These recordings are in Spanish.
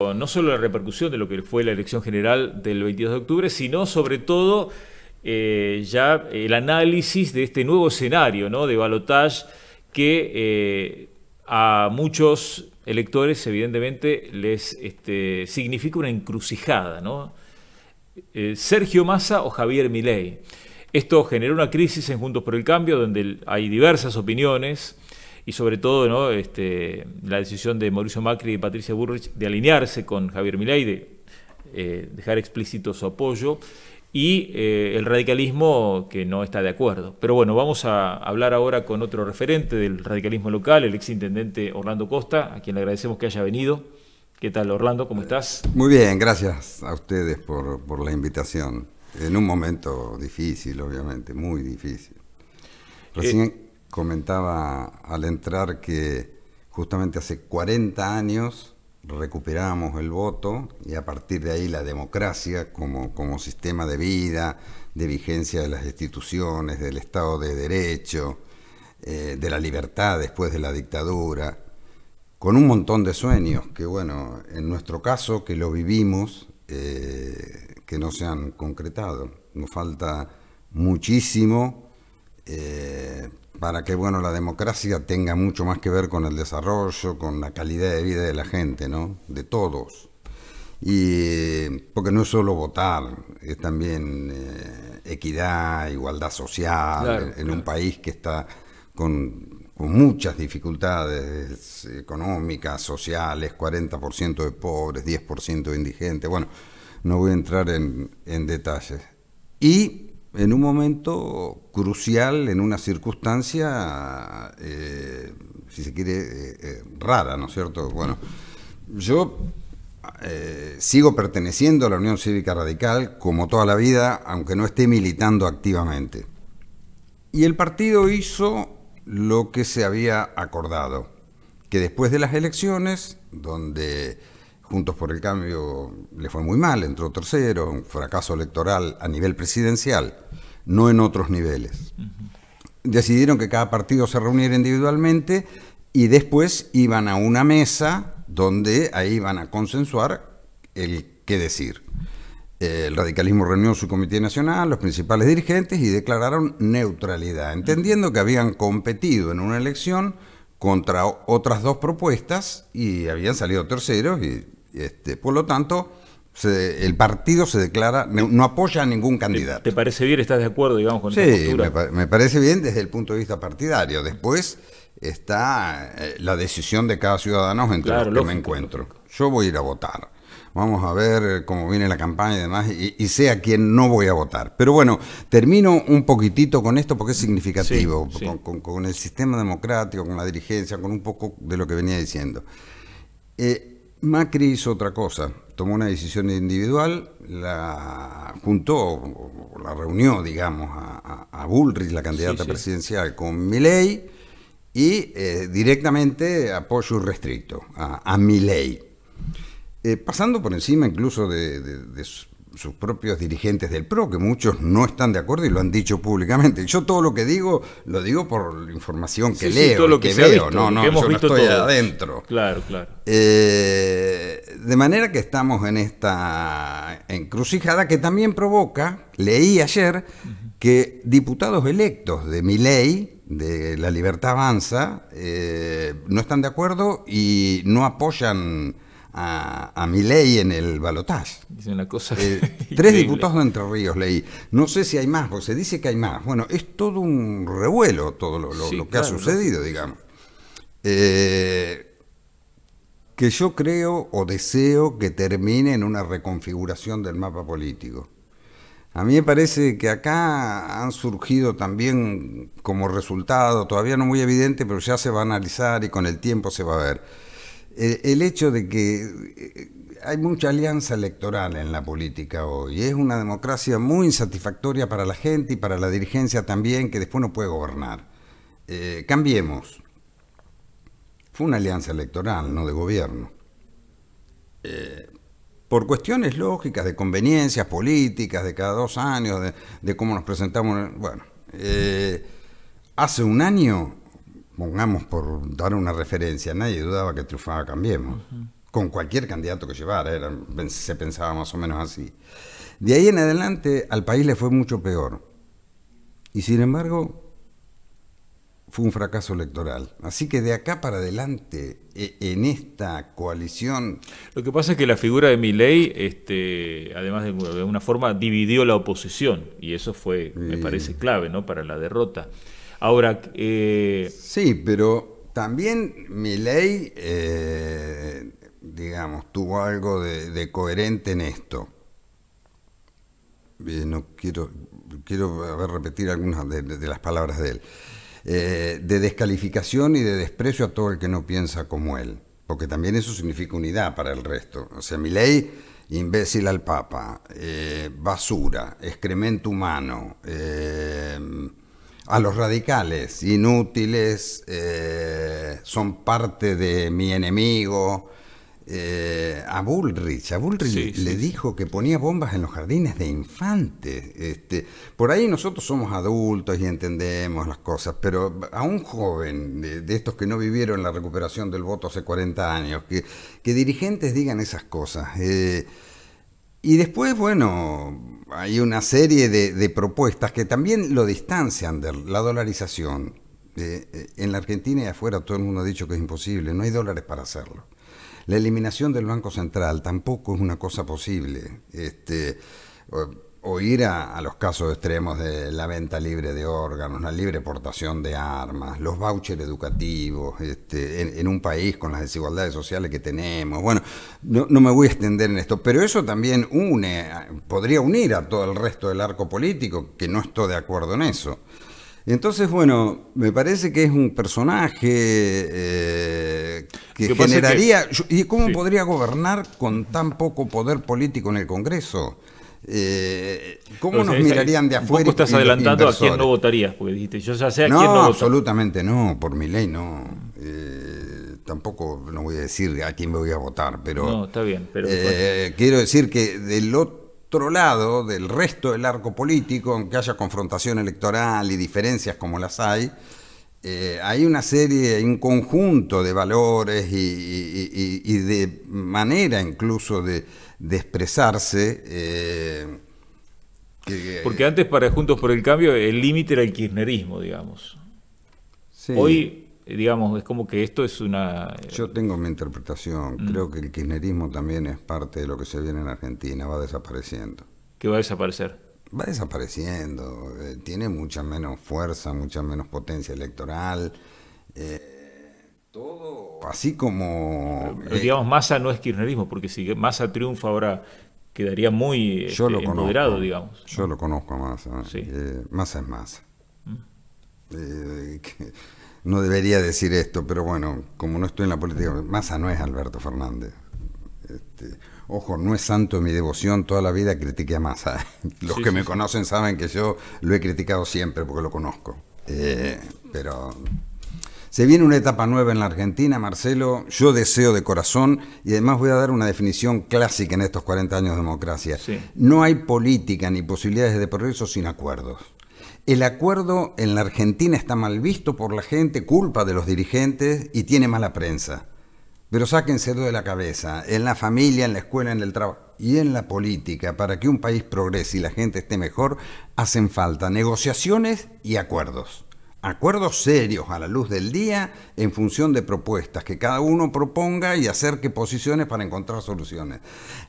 no solo la repercusión de lo que fue la elección general del 22 de octubre, sino sobre todo eh, ya el análisis de este nuevo escenario ¿no? de balotage que eh, a muchos electores evidentemente les este, significa una encrucijada. ¿no? Eh, Sergio Massa o Javier Milei. Esto generó una crisis en Juntos por el Cambio donde hay diversas opiniones y sobre todo ¿no? este, la decisión de Mauricio Macri y Patricia Burrich de alinearse con Javier Milei, de eh, dejar explícito su apoyo, y eh, el radicalismo que no está de acuerdo. Pero bueno, vamos a hablar ahora con otro referente del radicalismo local, el exintendente Orlando Costa, a quien le agradecemos que haya venido. ¿Qué tal, Orlando? ¿Cómo estás? Muy bien, gracias a ustedes por, por la invitación. En un momento difícil, obviamente, muy difícil. Recién eh, comentaba al entrar que justamente hace 40 años recuperamos el voto y a partir de ahí la democracia como, como sistema de vida, de vigencia de las instituciones, del Estado de Derecho, eh, de la libertad después de la dictadura, con un montón de sueños que, bueno, en nuestro caso, que lo vivimos, eh, que no se han concretado. Nos falta muchísimo eh, para que bueno la democracia tenga mucho más que ver con el desarrollo, con la calidad de vida de la gente, ¿no? De todos. Y porque no es solo votar, es también eh, equidad, igualdad social, en, un país que está con, con muchas dificultades económicas, sociales, 40% de pobres, 10% de indigentes. Bueno, no voy a entrar en, en detalles. Y en un momento crucial, en una circunstancia, eh, si se quiere, eh, eh, rara, ¿no es cierto? Bueno, yo sigo perteneciendo a la Unión Cívica Radical como toda la vida, aunque no esté militando activamente. Y el partido hizo lo que se había acordado, que después de las elecciones, donde Juntos por el Cambio le fue muy mal, entró tercero, un fracaso electoral a nivel presidencial, no en otros niveles. Decidieron que cada partido se reuniera individualmente y después iban a una mesa donde ahí iban a consensuar el qué decir. El radicalismo reunió su comité nacional, los principales dirigentes y declararon neutralidad, entendiendo que habían competido en una elección contra otras dos propuestas y habían salido terceros y este, por lo tanto, el partido se declara, no, apoya a ningún candidato. ¿Te, parece bien? ¿Estás de acuerdo, digamos, con sí, Me, me, parece bien desde el punto de vista partidario. Después está eh, la decisión de cada ciudadano entre los que me encuentro. Yo voy a ir a votar. Vamos a ver cómo viene la campaña y demás, y, sé a quién no voy a votar. Pero bueno, termino un poquitito con esto porque es significativo, Con, el sistema democrático, con la dirigencia, con un poco de lo que venía diciendo. Eh, Macri hizo otra cosa, tomó una decisión individual, la juntó, la reunió, digamos, a, Bullrich, la candidata presidencial, con Milei y eh, directamente apoyo restricto a, a Milei. Eh, pasando por encima incluso de, de, sus propios dirigentes del PRO, que muchos no están de acuerdo y lo han dicho públicamente. Yo todo lo que digo, lo digo por la información que leo, lo que, veo, no, no, yo no estoy adentro. Claro, claro. Eh, de manera que estamos en esta encrucijada que también provoca, leí ayer, que diputados electos de mi ley, de La Libertad Avanza, eh, no están de acuerdo y no apoyan a, a ley en el balotaje. Dice una cosa. Eh, tres diputados de Entre Ríos leí. No sé si hay más, porque se dice que hay más. Bueno, es todo un revuelo todo lo, que ha sucedido, digamos. Eh, que yo creo o deseo que termine en una reconfiguración del mapa político. A mí me parece que acá han surgido también como resultado, todavía no muy evidente, pero ya se va a analizar y con el tiempo se va a ver el, hecho de que eh, hay mucha alianza electoral en la política hoy. Es una democracia muy insatisfactoria para la gente y para la dirigencia también, que después no puede gobernar. Eh, cambiemos. Fue una alianza electoral, no de gobierno. Eh, por cuestiones lógicas, de conveniencias políticas, de cada dos años, de, cómo nos presentamos. Bueno, hace un año pongamos por dar una referencia, nadie dudaba que triunfaba Cambiemos. con cualquier candidato que llevara, se pensaba más o menos así. De ahí en adelante al país le fue mucho peor. Y sin embargo, fue un fracaso electoral. Así que de acá para adelante, e, en esta coalición... Lo que pasa es que la figura de Milei, este, además de, de una forma, dividió la oposición, y eso fue, me parece, clave ¿no? para la derrota. Ahora... Eh... Sí, pero también Milei, eh, digamos, tuvo algo de, coherente en esto. Eh, no quiero, quiero repetir algunas de las palabras de él. De descalificación y de desprecio a todo el que no piensa como él, porque también eso significa unidad para el resto. O sea, mi ley, imbécil al Papa, basura, excremento humano, a los radicales, inútiles, son parte de mi enemigo, eh, a Bullrich. A Bullrich le dijo que ponía bombas en los jardines de infantes. Este, por ahí nosotros somos adultos y entendemos las cosas, pero a un joven de, estos que no vivieron la recuperación del voto hace 40 años, que, dirigentes digan esas cosas. Eh, y después, bueno, hay una serie de, propuestas que también lo distancian de la dolarización. Eh, en la Argentina y afuera todo el mundo ha dicho que es imposible, no hay dólares para hacerlo. La eliminación del Banco Central tampoco es una cosa posible. Este, o, ir a, los casos extremos de la venta libre de órganos, la libre portación de armas, los vouchers educativos, este, en, un país con las desigualdades sociales que tenemos. Bueno, no, no, me voy a extender en esto, pero eso también une, podría unir a todo el resto del arco político, que no estoy de acuerdo en eso. Entonces, bueno, me parece que es un personaje eh, que generaría... ¿Y cómo podría gobernar con tan poco poder político en el Congreso? Eh, ¿Cómo nos mirarían de afuera? Un estás adelantando a quién no votarías, porque dijiste, yo ya sé a no, quién no absolutamente no, por mi ley no. Eh, tampoco no voy a decir a quién me voy a votar, pero... No, está bien, pero... Quiero decir que del otro lado del resto del arco político, aunque haya confrontación electoral y diferencias como las hay, eh, hay una serie, hay un conjunto de valores y, de manera incluso de, expresarse. Eh, Porque antes para Juntos por el Cambio el límite era el kirchnerismo, digamos. Hoy digamos, es como que esto es una... Yo tengo mi interpretación, mm. creo que el kirchnerismo también es parte de lo que se viene en Argentina, va desapareciendo. ¿Qué va a desaparecer? Va desapareciendo, eh, tiene mucha menos fuerza, mucha menos potencia electoral. Eh, todo así como... Eh, digamos, Massa no es kirchnerismo, porque si Massa triunfa ahora quedaría muy yo este, empoderado, digamos. Yo lo conozco a Massa. Sí. Massa es Massa. Mm no debería decir esto, pero bueno, como no estoy en la política, Massa no es Alberto Fernández. Este, ojo, no es santo mi devoción, toda la vida critiqué a Massa. Los que me conocen saben que yo lo he criticado siempre porque lo conozco. Eh, pero se viene una etapa nueva en la Argentina, Marcelo. Yo deseo de corazón, y además voy a dar una definición clásica en estos 40 años de democracia. No hay política ni posibilidades de progreso sin acuerdos. El acuerdo en la Argentina está mal visto por la gente, culpa de los dirigentes y tiene mala prensa. Pero sáquense de la cabeza, en la familia, en la escuela, en el trabajo y en la política, para que un país progrese y la gente esté mejor, hacen falta negociaciones y acuerdos. Acuerdos serios a la luz del día en función de propuestas que cada uno proponga y acerque posiciones para encontrar soluciones.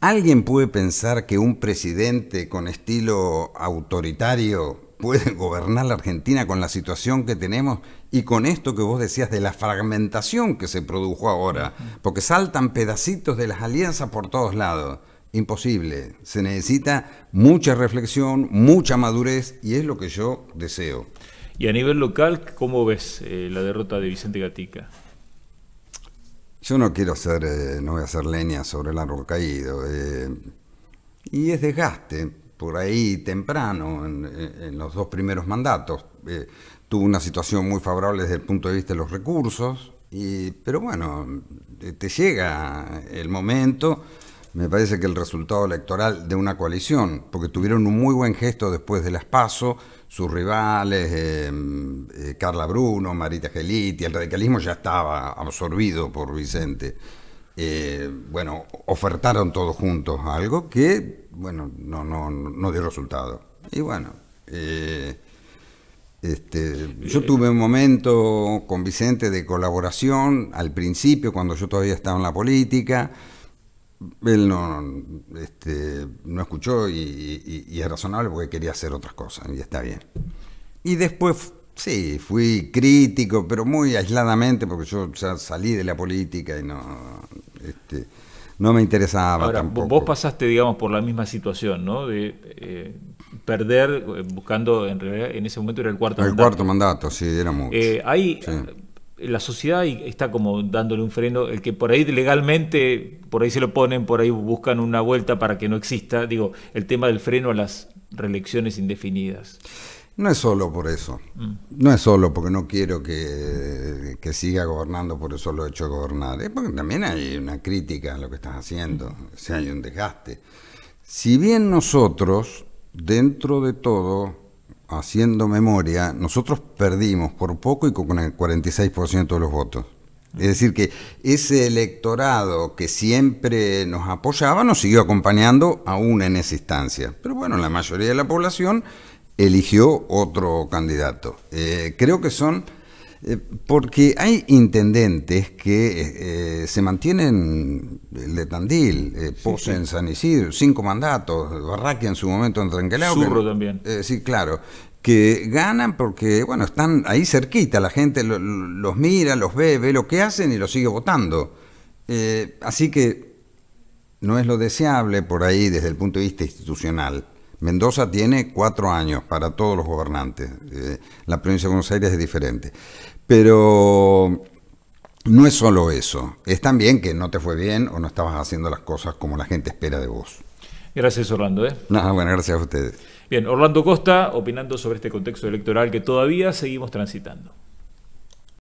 ¿Alguien puede pensar que un presidente con estilo autoritario puede gobernar la Argentina con la situación que tenemos y con esto que vos decías de la fragmentación que se produjo ahora, porque saltan pedacitos de las alianzas por todos lados. Imposible, se necesita mucha reflexión, mucha madurez y es lo que yo deseo. Y a nivel local, ¿cómo ves eh, la derrota de Vicente Gatica? Yo no quiero hacer, eh, no voy a hacer leña sobre el árbol caído. Eh, y es desgaste por ahí temprano, en, los dos primeros mandatos. Eh, tuvo una situación muy favorable desde el punto de vista de los recursos, y, pero bueno, te llega el momento, me parece que el resultado electoral de una coalición, porque tuvieron un muy buen gesto después de las PASO, sus rivales, eh, Carla Bruno, Marita Geliti, el radicalismo ya estaba absorbido por Vicente. eh, bueno, ofertaron todos juntos algo que, bueno, no, no, no dio resultado. Y bueno, eh, este, yo tuve un momento con Vicente de colaboración al principio, cuando yo todavía estaba en la política. Él no, este, no escuchó y, y, es razonable porque quería hacer otras cosas y está bien. Y después, sí, fui crítico, pero muy aisladamente porque yo ya salí de la política y no, este, no me interesaba tampoco. Vos pasaste, digamos, por la misma situación, ¿no? De eh, perder, eh, buscando, en realidad, en ese momento era el cuarto el mandato. El cuarto mandato, sí, era mucho. Eh, la sociedad está como dándole un freno, el que por ahí legalmente, por ahí se lo ponen, por ahí buscan una vuelta para que no exista, digo, el tema del freno a las reelecciones indefinidas. No es solo por eso, mm. no es solo porque no quiero que, que, siga gobernando por eso lo he hecho gobernar, es porque también hay una crítica a lo que estás haciendo, o sea, hay un desgaste. Si bien nosotros, dentro de todo, haciendo memoria, nosotros perdimos por poco y con el 46% de los votos. Es decir, que ese electorado que siempre nos apoyaba nos siguió acompañando aún en esa instancia. Pero bueno, la mayoría de la población eligió otro candidato. Eh, creo que son porque hay intendentes que eh, se mantienen, el de Tandil, eh, Pose en San Isidro, cinco mandatos, Barraquia en su momento en Tranquilao. Surro también. sí, claro. Que ganan porque, bueno, están ahí cerquita, la gente los mira, los ve, ve lo que hacen y los sigue votando. así que no es lo deseable por ahí desde el punto de vista institucional. Mendoza tiene cuatro años para todos los gobernantes. la provincia de Buenos Aires es diferente. Pero no es solo eso, es también que no te fue bien o no estabas haciendo las cosas como la gente espera de vos. Gracias Orlando. ¿eh? No, bueno, gracias a ustedes. Bien, Orlando Costa opinando sobre este contexto electoral que todavía seguimos transitando.